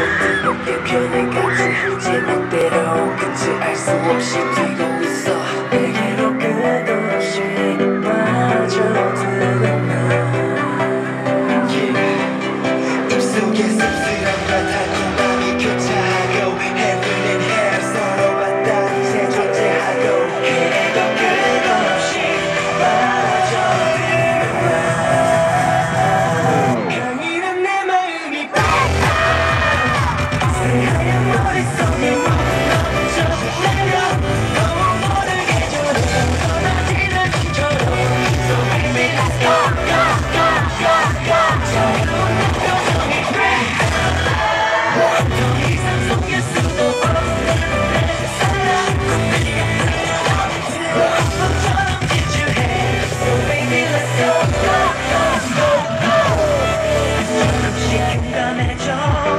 못 느껴 내가 지나대로 근지 알 수 없이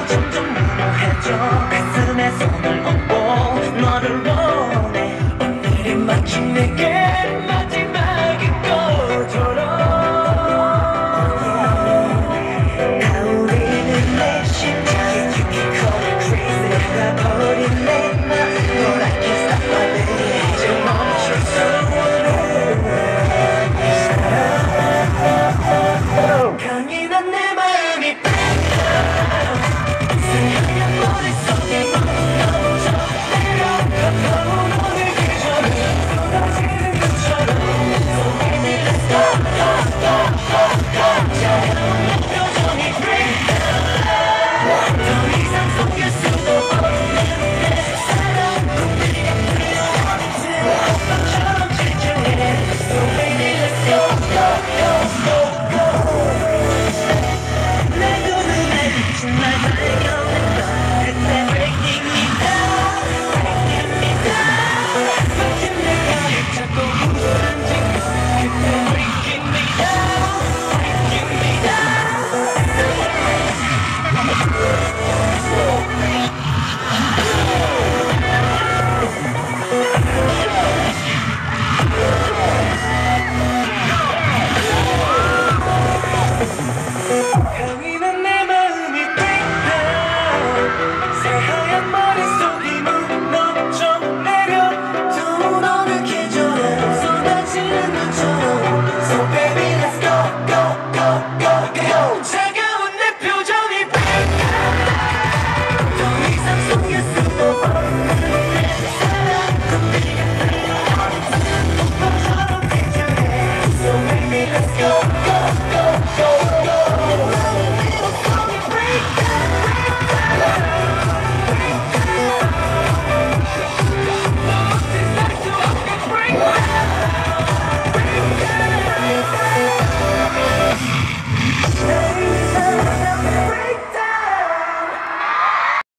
요즘 좀 무료해져 가슴에 손을 얹고 너를 원해. 오늘이 마침 내게 open.